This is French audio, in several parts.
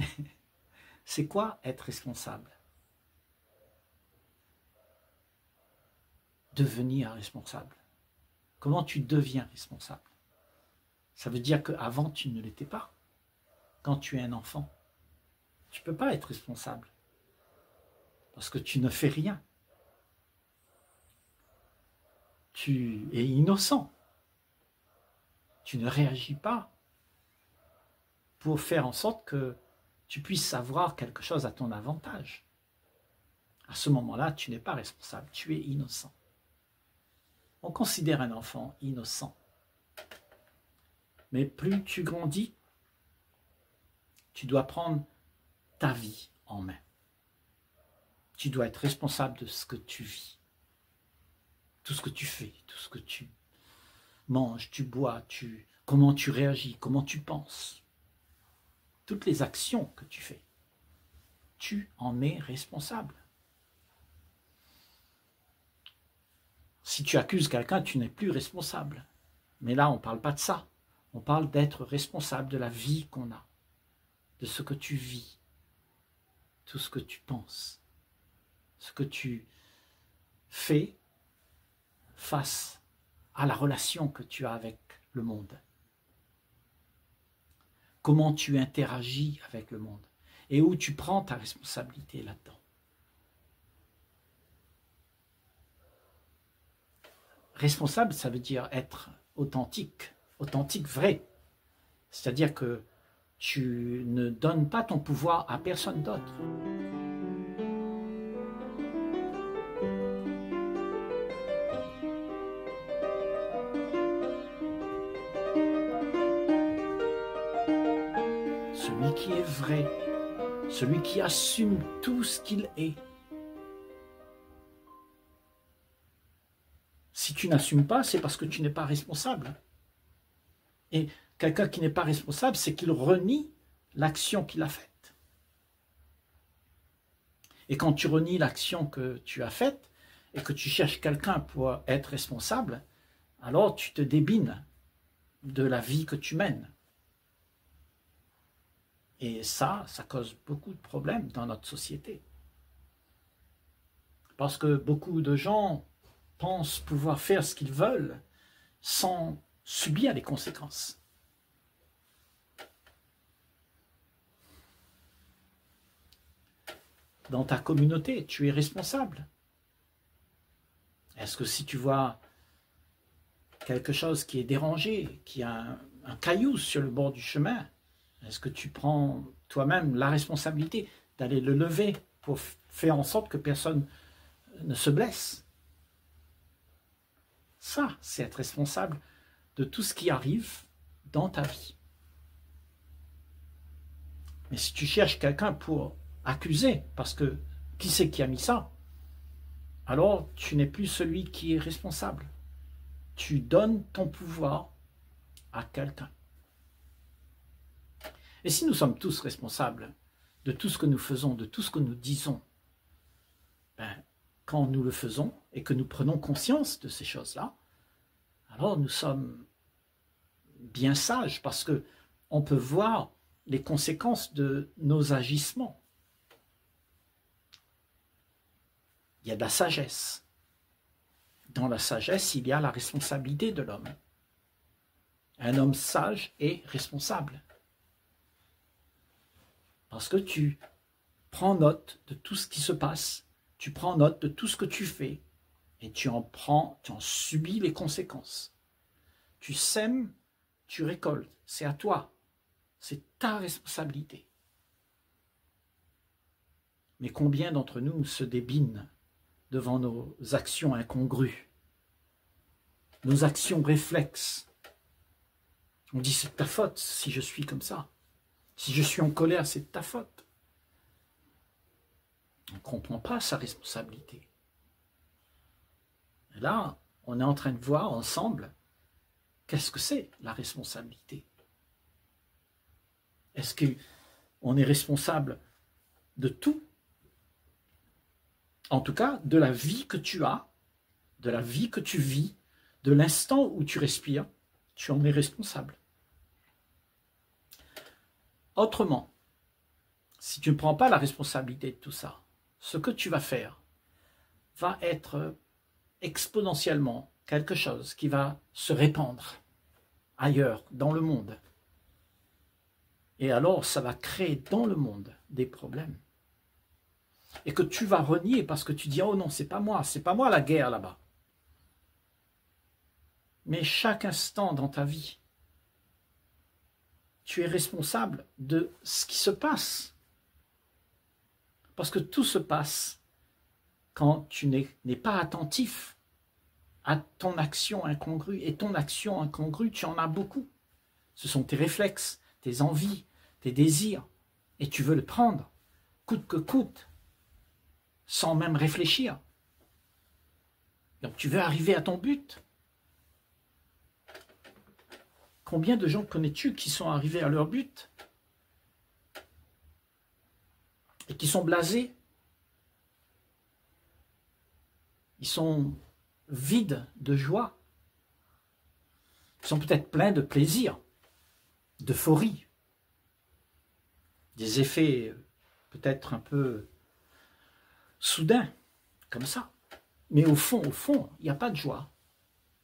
C'est quoi être responsable? Devenir responsable. Comment tu deviens responsable? Ça veut dire qu'avant, tu ne l'étais pas. Quand tu es un enfant, tu ne peux pas être responsable. Parce que tu ne fais rien. Tu es innocent. Tu ne réagis pas pour faire en sorte que tu puisses savoir quelque chose à ton avantage. À ce moment-là, tu n'es pas responsable, tu es innocent. On considère un enfant innocent. Mais plus tu grandis, tu dois prendre ta vie en main. Tu dois être responsable de ce que tu vis, tout ce que tu fais, tout ce que tu manges, tu bois, tu, comment tu réagis, comment tu penses, toutes les actions que tu fais. Tu en es responsable. Si tu accuses quelqu'un, tu n'es plus responsable. Mais là, on ne parle pas de ça. On parle d'être responsable de la vie qu'on a, de ce que tu vis, tout ce que tu penses, ce que tu fais face à la relation que tu as avec le monde. Comment tu interagis avec le monde et où tu prends ta responsabilité là-dedans. Responsable, ça veut dire être authentique, authentique vrai. C'est-à-dire que tu ne donnes pas ton pouvoir à personne d'autre. Celui qui assume tout ce qu'il est. Si tu n'assumes pas, c'est parce que tu n'es pas responsable. Et quelqu'un qui n'est pas responsable, c'est qu'il renie l'action qu'il a faite. Et quand tu renies l'action que tu as faite et que tu cherches quelqu'un pour être responsable, alors tu te débines de la vie que tu mènes. Et ça, ça cause beaucoup de problèmes dans notre société. Parce que beaucoup de gens pensent pouvoir faire ce qu'ils veulent sans subir les conséquences. Dans ta communauté, tu es responsable. Est-ce que si tu vois quelque chose qui est dérangé, qui a un, caillou sur le bord du chemin, est-ce que tu prends toi-même la responsabilité d'aller le lever pour faire en sorte que personne ne se blesse? Ça, c'est être responsable de tout ce qui arrive dans ta vie. Mais si tu cherches quelqu'un pour accuser, parce que qui c'est qui a mis ça? Alors tu n'es plus celui qui est responsable. Tu donnes ton pouvoir à quelqu'un. Et si nous sommes tous responsables de tout ce que nous faisons, de tout ce que nous disons, ben, quand nous le faisons et que nous prenons conscience de ces choses-là, alors nous sommes bien sages parce que on peut voir les conséquences de nos agissements. Il y a de la sagesse. Dans la sagesse, il y a la responsabilité de l'homme. Un homme sage est responsable. Parce que tu prends note de tout ce qui se passe, tu prends note de tout ce que tu fais, et tu en prends, tu en subis les conséquences. Tu sèmes, tu récoltes, c'est à toi, c'est ta responsabilité. Mais combien d'entre nous se débinent devant nos actions incongrues, nos actions réflexes On dit c'est ta faute si je suis comme ça. Si je suis en colère, c'est de ta faute. On ne comprend pas sa responsabilité. Et là, on est en train de voir ensemble qu'est-ce que c'est la responsabilité. Est-ce qu'on est responsable de tout? En tout cas, de la vie que tu as, de la vie que tu vis, de l'instant où tu respires, tu en es responsable. Autrement, si tu ne prends pas la responsabilité de tout ça, ce que tu vas faire va être exponentiellement quelque chose qui va se répandre ailleurs, dans le monde. Et alors, ça va créer dans le monde des problèmes. Et que tu vas renier parce que tu dis, oh non, c'est pas moi, c'est pas moi la guerre là-bas. Mais chaque instant dans ta vie, tu es responsable de ce qui se passe. Parce que tout se passe quand tu n'es pas attentif à ton action incongrue. Et ton action incongrue, tu en as beaucoup. Ce sont tes réflexes, tes envies, tes désirs. Et tu veux le prendre, coûte que coûte, sans même réfléchir. Donc tu veux arriver à ton but. Combien de gens connais-tu qui sont arrivés à leur but et qui sont blasés? Ils sont vides de joie. Ils sont peut-être pleins de plaisir, d'euphorie, des effets peut-être un peu soudains, comme ça. Mais au fond, au fond, il n'y a pas de joie.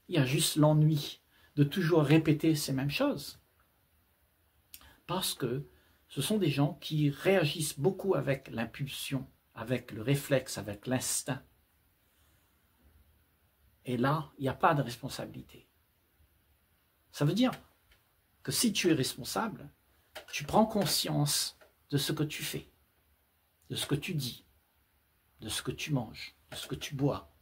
Il y a juste l'ennui de toujours répéter ces mêmes choses. Parce que ce sont des gens qui réagissent beaucoup avec l'impulsion, avec le réflexe, avec l'instinct. Et là, il n'y a pas de responsabilité. Ça veut dire que si tu es responsable, tu prends conscience de ce que tu fais, de ce que tu dis, de ce que tu manges, de ce que tu bois,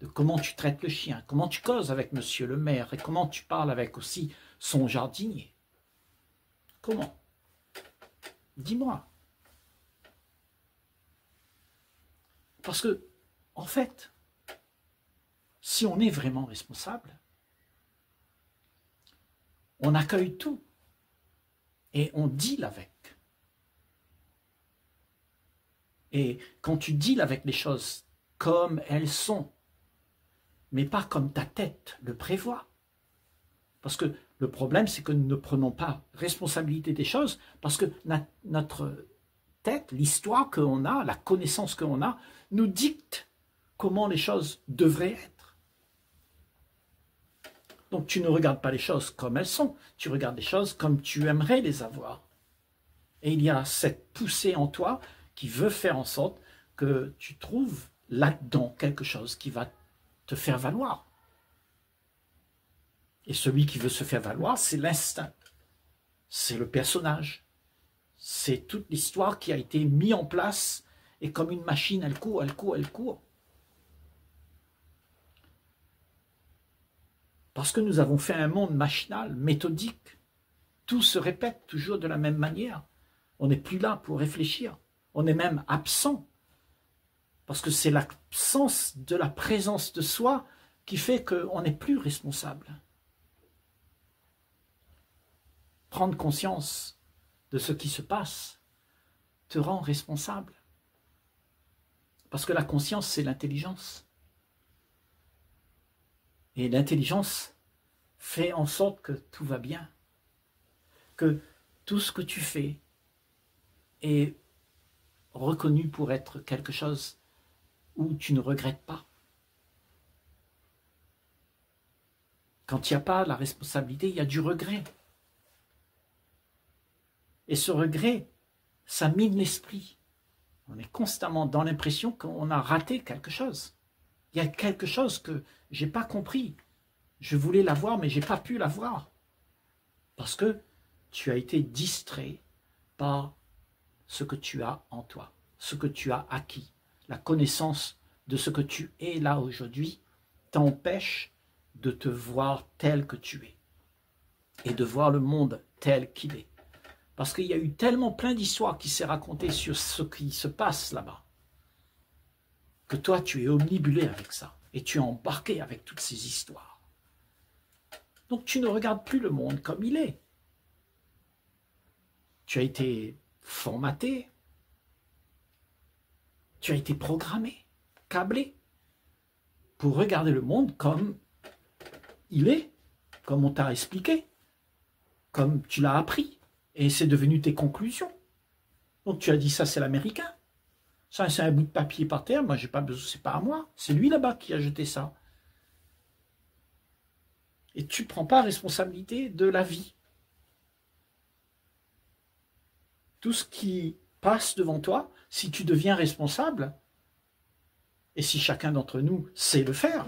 de comment tu traites le chien, comment tu causes avec monsieur le maire et comment tu parles avec aussi son jardinier. Comment? Dis-moi. Parce que, en fait, si on est vraiment responsable, on accueille tout et on deal avec. Et quand tu deals avec les choses comme elles sont, mais pas comme ta tête le prévoit. Parce que le problème, c'est que nous ne prenons pas responsabilité des choses, parce que notre tête, l'histoire qu'on a, la connaissance qu'on a, nous dicte comment les choses devraient être. Donc tu ne regardes pas les choses comme elles sont, tu regardes les choses comme tu aimerais les avoir. Et il y a cette poussée en toi qui veut faire en sorte que tu trouves là-dedans quelque chose qui va te faire valoir. Et celui qui veut se faire valoir, c'est l'instinct, c'est le personnage, c'est toute l'histoire qui a été mise en place et comme une machine, elle court, elle court, elle court. Parce que nous avons fait un monde machinal, méthodique. Tout se répète toujours de la même manière. On n'est plus là pour réfléchir. On est même absent parce que c'est l'absence de la présence de soi qui fait qu'on n'est plus responsable. Prendre conscience de ce qui se passe te rend responsable. Parce que la conscience, c'est l'intelligence. Et l'intelligence fait en sorte que tout va bien, que tout ce que tu fais est reconnu pour être quelque chose où tu ne regrettes pas. Quand il n'y a pas la responsabilité, il y a du regret. Et ce regret, ça mine l'esprit. On est constamment dans l'impression qu'on a raté quelque chose. Il y a quelque chose que j'ai pas compris. Je voulais l'avoir, mais j'ai pas pu l'avoir. Parce que tu as été distrait par ce que tu as en toi, ce que tu as acquis la connaissance de ce que tu es là aujourd'hui t'empêche de te voir tel que tu es et de voir le monde tel qu'il est. Parce qu'il y a eu tellement plein d'histoires qui s'est racontées sur ce qui se passe là-bas, que toi tu es omnibulé avec ça et tu es embarqué avec toutes ces histoires. Donc tu ne regardes plus le monde comme il est. Tu as été formaté, tu as été programmé, câblé, pour regarder le monde comme il est, comme on t'a expliqué, comme tu l'as appris, et c'est devenu tes conclusions. Donc tu as dit ça, c'est l'américain. Ça, c'est un bout de papier par terre. Moi, j'ai pas besoin, c'est pas à moi. C'est lui là-bas qui a jeté ça. Et tu prends pas responsabilité de la vie. Tout ce qui passe devant toi, si tu deviens responsable, et si chacun d'entre nous sait le faire,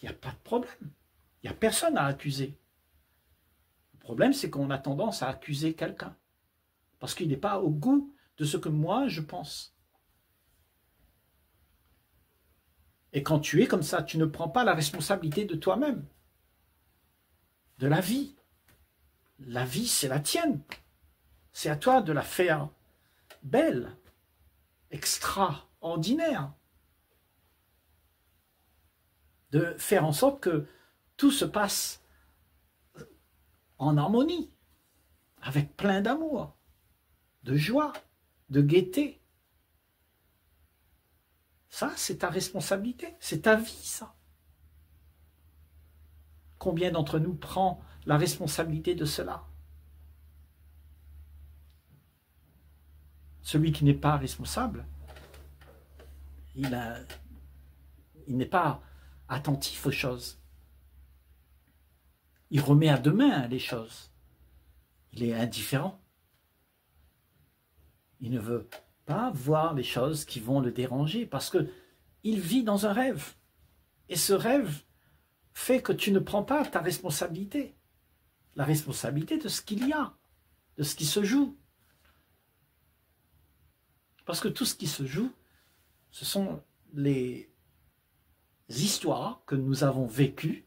il n'y a pas de problème. Il n'y a personne à accuser. Le problème, c'est qu'on a tendance à accuser quelqu'un. Parce qu'il n'est pas au goût de ce que moi je pense. Et quand tu es comme ça, tu ne prends pas la responsabilité de toi-même, de la vie. La vie, c'est la tienne. C'est à toi de la faire belle, extraordinaire. De faire en sorte que tout se passe en harmonie, avec plein d'amour, de joie, de gaieté. Ça, c'est ta responsabilité, c'est ta vie, ça. Combien d'entre nous prend la responsabilité de cela? Celui qui n'est pas responsable, il, n'est pas attentif aux choses. Il remet à demain les choses. Il est indifférent. Il ne veut pas voir les choses qui vont le déranger parce que il vit dans un rêve. Et ce rêve fait que tu ne prends pas ta responsabilité. La responsabilité de ce qu'il y a, de ce qui se joue. Parce que tout ce qui se joue, ce sont les histoires que nous avons vécues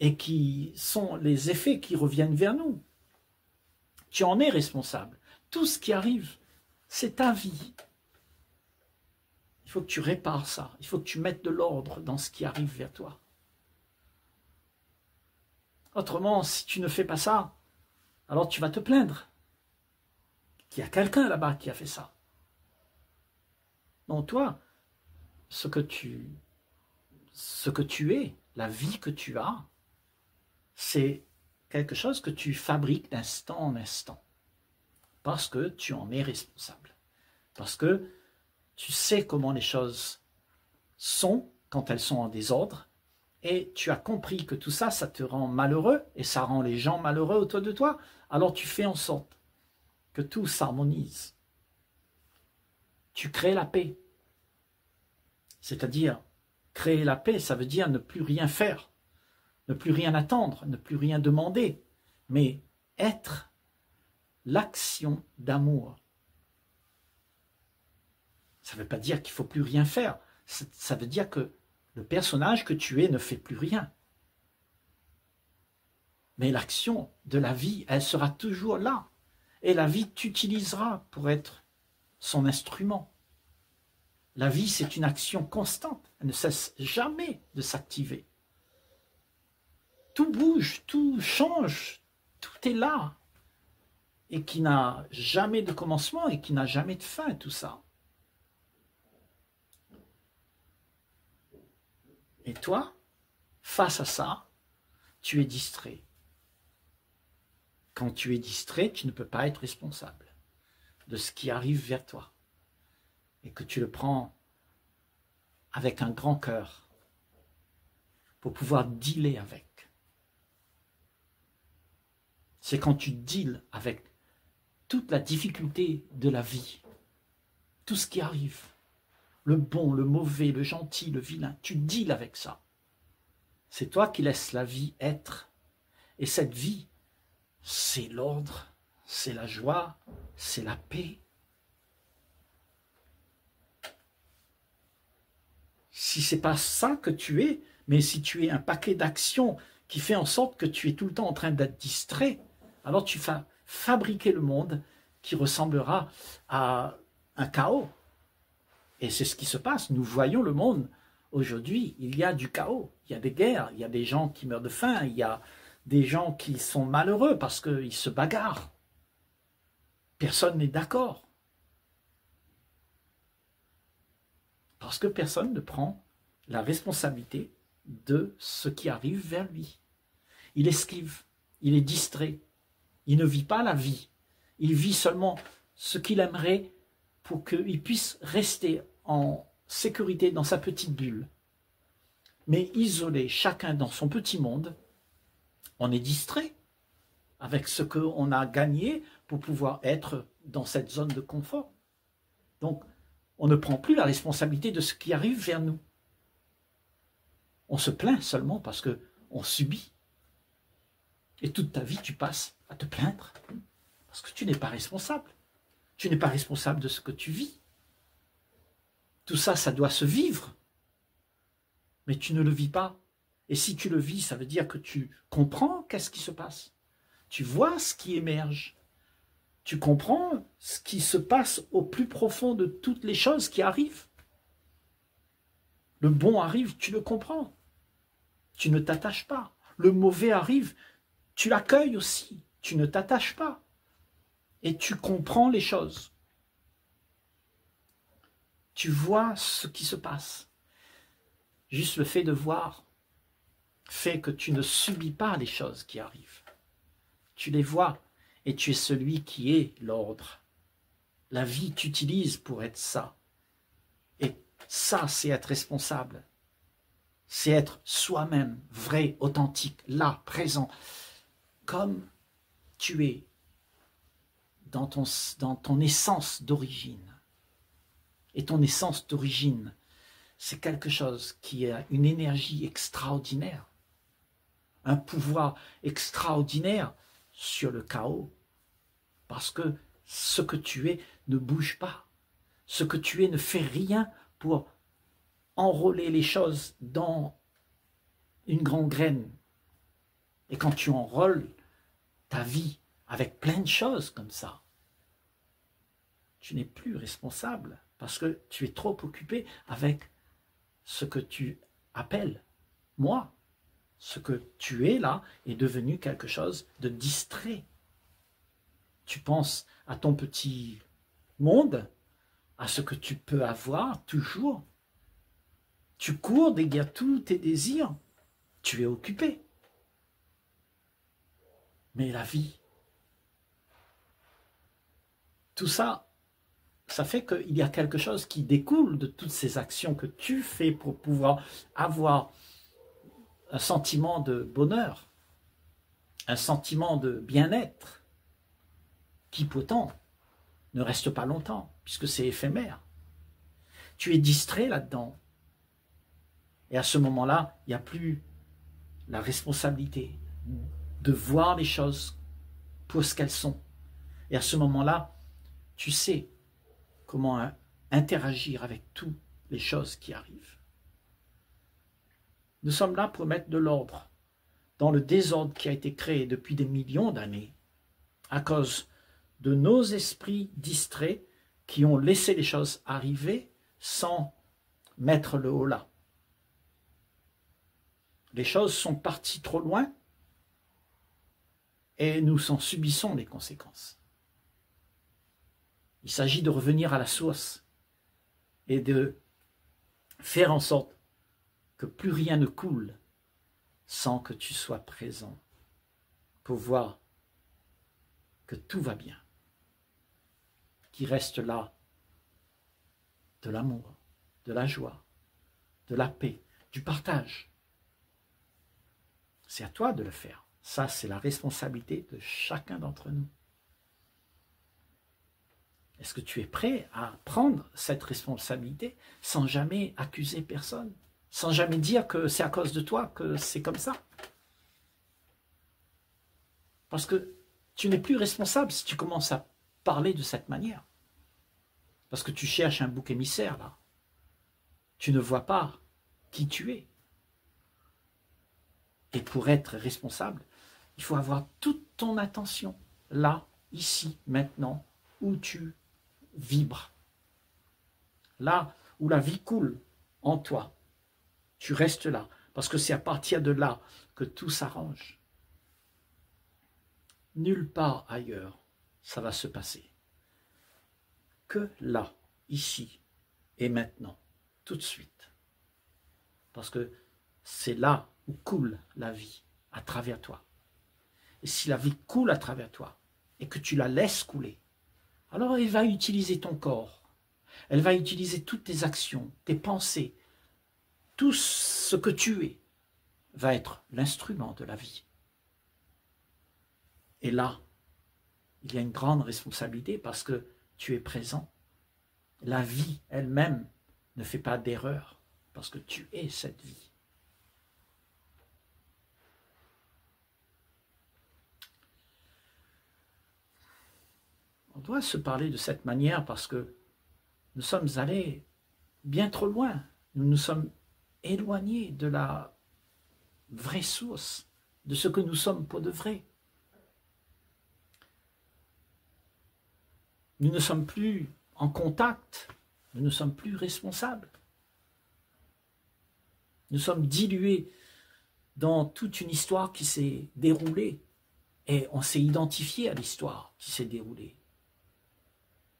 et qui sont les effets qui reviennent vers nous. Tu en es responsable. Tout ce qui arrive, c'est ta vie. Il faut que tu répares ça. Il faut que tu mettes de l'ordre dans ce qui arrive vers toi. Autrement, si tu ne fais pas ça, alors tu vas te plaindre qu'il y a quelqu'un là-bas qui a fait ça. Non, toi, ce que tu, ce que tu es, la vie que tu as, c'est quelque chose que tu fabriques d'instant en instant. Parce que tu en es responsable. Parce que tu sais comment les choses sont quand elles sont en désordre. Et tu as compris que tout ça, ça te rend malheureux et ça rend les gens malheureux autour de toi. Alors tu fais en sorte que tout s'harmonise tu crées la paix. C'est-à-dire, créer la paix, ça veut dire ne plus rien faire, ne plus rien attendre, ne plus rien demander, mais être l'action d'amour. Ça ne veut pas dire qu'il faut plus rien faire, ça veut dire que le personnage que tu es ne fait plus rien. Mais l'action de la vie, elle sera toujours là. Et la vie t'utilisera pour être son instrument. La vie, c'est une action constante. Elle ne cesse jamais de s'activer. Tout bouge, tout change, tout est là. Et qui n'a jamais de commencement et qui n'a jamais de fin, tout ça. Et toi, face à ça, tu es distrait. Quand tu es distrait, tu ne peux pas être responsable de ce qui arrive vers toi. Et que tu le prends avec un grand cœur pour pouvoir dealer avec. C'est quand tu deals avec toute la difficulté de la vie, tout ce qui arrive, le bon, le mauvais, le gentil, le vilain, tu deals avec ça. C'est toi qui laisses la vie être. Et cette vie, c'est l'ordre, c'est la joie, c'est la paix. Si c'est pas ça que tu es, mais si tu es un paquet d'actions qui fait en sorte que tu es tout le temps en train d'être distrait, alors tu vas fabriquer le monde qui ressemblera à un chaos. Et c'est ce qui se passe. Nous voyons le monde aujourd'hui. Il y a du chaos. Il y a des guerres. Il y a des gens qui meurent de faim. Il y a des gens qui sont malheureux parce qu'ils se bagarrent. Personne n'est d'accord. Parce que personne ne prend la responsabilité de ce qui arrive vers lui. Il esquive, il est distrait, il ne vit pas la vie, il vit seulement ce qu'il aimerait pour qu'il puisse rester en sécurité dans sa petite bulle. Mais isolé, chacun dans son petit monde, on est distrait avec ce qu'on a gagné pour pouvoir être dans cette zone de confort. Donc, on ne prend plus la responsabilité de ce qui arrive vers nous. On se plaint seulement parce que on subit. Et toute ta vie, tu passes à te plaindre parce que tu n'es pas responsable. Tu n'es pas responsable de ce que tu vis. Tout ça, ça doit se vivre. Mais tu ne le vis pas. Et si tu le vis, ça veut dire que tu comprends qu'est-ce qui se passe. Tu vois ce qui émerge. Tu comprends ce qui se passe au plus profond de toutes les choses qui arrivent. Le bon arrive, tu le comprends. Tu ne t'attaches pas. Le mauvais arrive, tu l'accueilles aussi. Tu ne t'attaches pas et tu comprends les choses. Tu vois ce qui se passe. Juste le fait de voir fait que tu ne subis pas les choses qui arrivent. Tu les vois et tu es celui qui est l'ordre. La vie t'utilise pour être ça. Et ça, c'est être responsable. C'est être soi-même, vrai, authentique, là, présent, comme tu es dans ton, essence d'origine. Et ton essence d'origine, c'est quelque chose qui a une énergie extraordinaire, un pouvoir extraordinaire sur le chaos. Parce que ce que tu es ne bouge pas. Ce que tu es ne fait rien pour enrôler les choses dans une grande graine. Et quand tu enrôles ta vie avec plein de choses comme ça. Tu n'es plus responsable parce que tu es trop occupé avec ce que tu appelles moi. Ce que tu es là est devenu quelque chose de distrait. Tu penses à ton petit monde, à ce que tu peux avoir toujours. Tu cours derrière tous tes désirs. Tu es occupé. Mais la vie, tout ça, ça fait qu'il y a quelque chose qui découle de toutes ces actions que tu fais pour pouvoir avoir un sentiment de bonheur, un sentiment de bien-être, qui pourtant ne reste pas longtemps, puisque c'est éphémère. Tu es distrait là-dedans. Et à ce moment-là, il n'y a plus la responsabilité de voir les choses pour ce qu'elles sont. Et à ce moment-là, tu sais comment interagir avec toutes les choses qui arrivent. Nous sommes là pour mettre de l'ordre dans le désordre qui a été créé depuis des millions d'années à cause de nos esprits distraits qui ont laissé les choses arriver sans mettre le haut là. Les choses sont parties trop loin et nous en subissons les conséquences. Il s'agit de revenir à la source et de faire en sorte que plus rien ne coule sans que tu sois présent pour voir que tout va bien, qu'il reste là de l'amour, de la joie, de la paix, du partage. C'est à toi de le faire. Ça, c'est la responsabilité de chacun d'entre nous. Est-ce que tu es prêt à prendre cette responsabilité sans jamais accuser personne, sans jamais dire que c'est à cause de toi que c'est comme ça? Parce que tu n'es plus responsable si tu commences à parler de cette manière. Parce que tu cherches un bouc émissaire là. Tu ne vois pas qui tu es. Et pour être responsable, il faut avoir toute ton attention là, ici, maintenant, où tu vibre. Là où la vie coule en toi, tu restes là, parce que c'est à partir de là que tout s'arrange. Nulle part ailleurs ça va se passer. Que là, ici et maintenant, tout de suite. Parce que c'est là où coule la vie, à travers toi. Et si la vie coule à travers toi, et que tu la laisses couler, alors elle va utiliser ton corps. Elle va utiliser toutes tes actions, tes pensées, tout ce que tu es va être l'instrument de la vie. Et là, il y a une grande responsabilité parce que tu es présent. La vie elle-même ne fait pas d'erreur parce que tu es cette vie. On doit se parler de cette manière parce que nous sommes allés bien trop loin. Nous nous sommes éloignés de la vraie source, de ce que nous sommes pour de vrai. Nous ne sommes plus en contact, nous ne sommes plus responsables. Nous sommes dilués dans toute une histoire qui s'est déroulée et on s'est identifié à l'histoire qui s'est déroulée.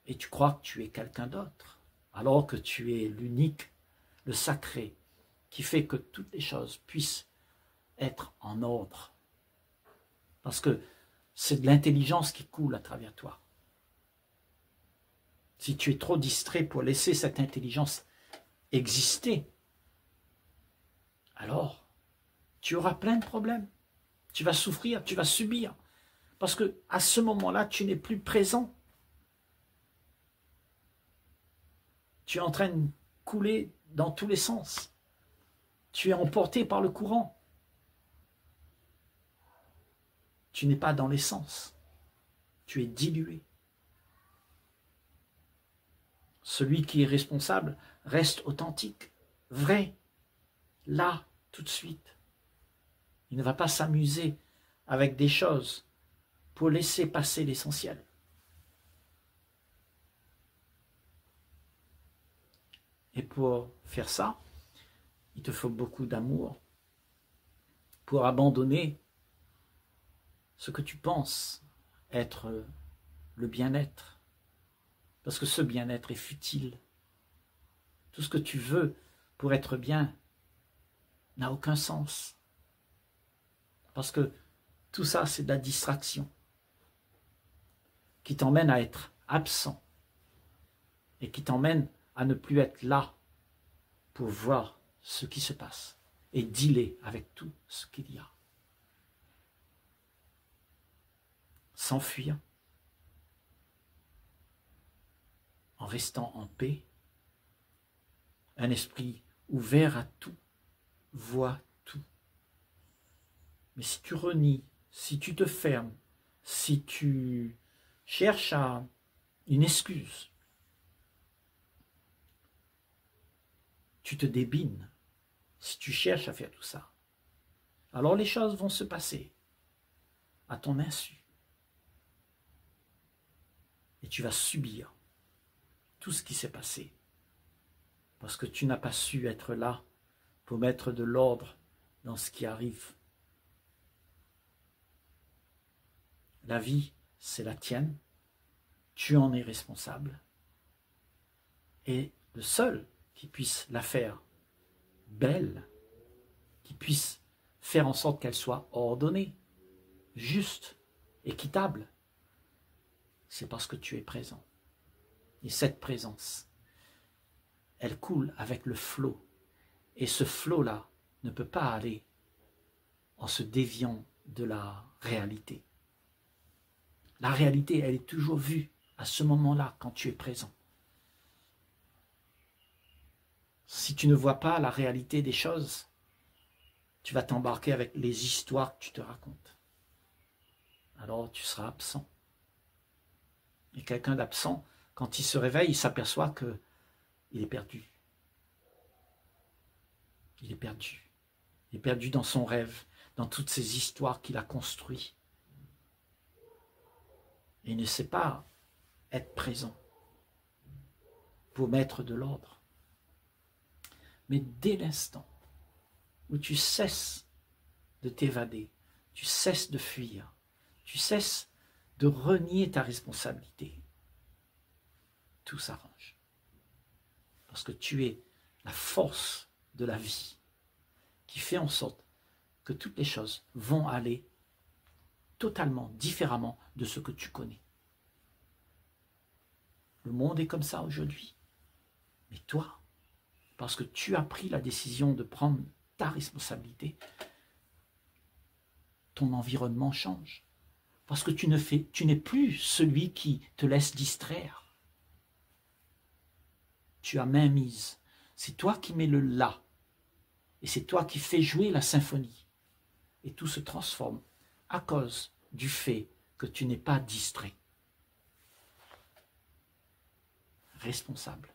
Et tu crois que tu es quelqu'un d'autre, alors que tu es l'unique, le sacré, qui fait que toutes les choses puissent être en ordre. Parce que c'est de l'intelligence qui coule à travers toi. Si tu es trop distrait pour laisser cette intelligence exister, alors tu auras plein de problèmes. Tu vas souffrir, tu vas subir. Parce que à ce moment-là, tu n'es plus présent. Tu es en train de couler dans tous les sens. Tu es emporté par le courant. Tu n'es pas dans l'essence. Tu es dilué. Celui qui est responsable reste authentique, vrai, là, tout de suite. Il ne va pas s'amuser avec des choses pour laisser passer l'essentiel. Et pour faire ça, il te faut beaucoup d'amour pour abandonner ce que tu penses être le bien-être parce que ce bien-être est futile. Tout ce que tu veux pour être bien n'a aucun sens. Parce que tout ça, c'est de la distraction qui t'emmène à être absent et qui t'emmène à ne plus être là pour voir ce qui se passe et dealer avec tout ce qu'il y a. S'enfuir en restant en paix, un esprit ouvert à tout, voit tout. Mais si tu renies, si tu te fermes, si tu cherches une excuse, tu te débines si tu cherches à faire tout ça. Alors les choses vont se passer à ton insu. Et tu vas subir ce qui s'est passé. Parce que tu n'as pas su être là pour mettre de l'ordre dans ce qui arrive. La vie, c'est la tienne. Tu en es responsable. Et le seul qui puisse la faire belle, qui puisse faire en sorte qu'elle soit ordonnée, juste, équitable, c'est parce que tu es présent. Et cette présence, elle coule avec le flot. Et ce flot-là ne peut pas aller en se déviant de la réalité. La réalité, elle est toujours vue à ce moment-là quand tu es présent. Si tu ne vois pas la réalité des choses, tu vas t'embarquer avec les histoires que tu te racontes. Alors tu seras absent. Et quelqu'un d'absent, quand il se réveille, il s'aperçoit que il est perdu. Il est perdu. Il est perdu dans son rêve, dans toutes ces histoires qu'il a construites. Il ne sait pas être présent pour mettre de l'ordre. Mais dès l'instant où tu cesses de t'évader, tu cesses de fuir, tu cesses de renier ta responsabilité, tout s'arrange. Parce que tu es la force de la vie qui fait en sorte que toutes les choses vont aller totalement différemment de ce que tu connais. Le monde est comme ça aujourd'hui. Mais toi, parce que tu as pris la décision de prendre ta responsabilité, ton environnement change. Parce que tu n'es plus celui qui te laisse distraire. Tu as main mise. C'est toi qui mets le là. Et c'est toi qui fais jouer la symphonie. Et tout se transforme à cause du fait que tu n'es pas distrait. Responsable.